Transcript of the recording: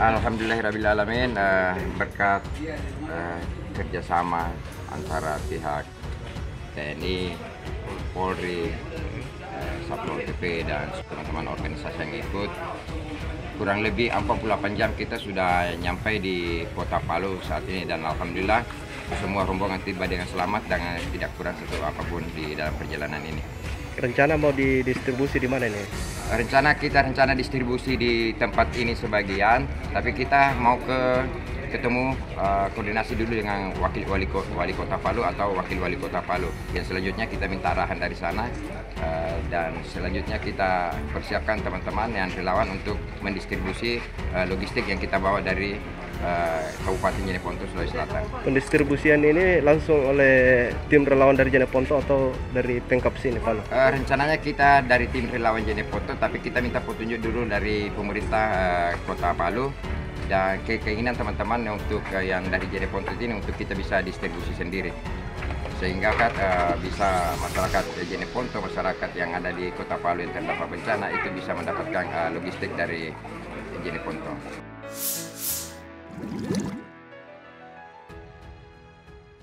Alhamdulillahirrahmanirrahim uh, berkat uh, kerjasama antara pihak TNI, Polri, uh, Satpol PP dan teman-teman organisasi yang ikut kurang lebih 48 jam kita sudah nyampe di kota Palu saat ini dan Alhamdulillah semua rombongan tiba dengan selamat dan tidak kurang satu apa pun di dalam perjalanan ini. Rencana mau didistribusi di mana ini? rencana kita rencana distribusi di tempat ini sebagian, tapi kita mau ke ketemu uh, koordinasi dulu dengan wakil wali kota, wali kota Palu atau wakil wali kota Palu. Yang selanjutnya kita minta arahan dari sana uh, dan selanjutnya kita persiapkan teman-teman yang relawan untuk mendistribusi uh, logistik yang kita bawa dari uh, Kabupaten Jeneponto Sulawesi Selatan. Pendistribusian ini langsung oleh tim relawan dari Jeneponto atau dari Pengkap sini Palu? Uh, rencananya kita dari tim relawan Jeneponto, tapi kita minta petunjuk dulu dari pemerintah uh, Kota Palu dan ke keinginan teman-teman untuk uh, yang dari Jeneponto ini untuk kita bisa distribusi sendiri sehingga kan uh, bisa masyarakat Jeneponto, masyarakat yang ada di Kota Palu yang terdampak bencana itu bisa mendapatkan uh, logistik dari Jeneponto.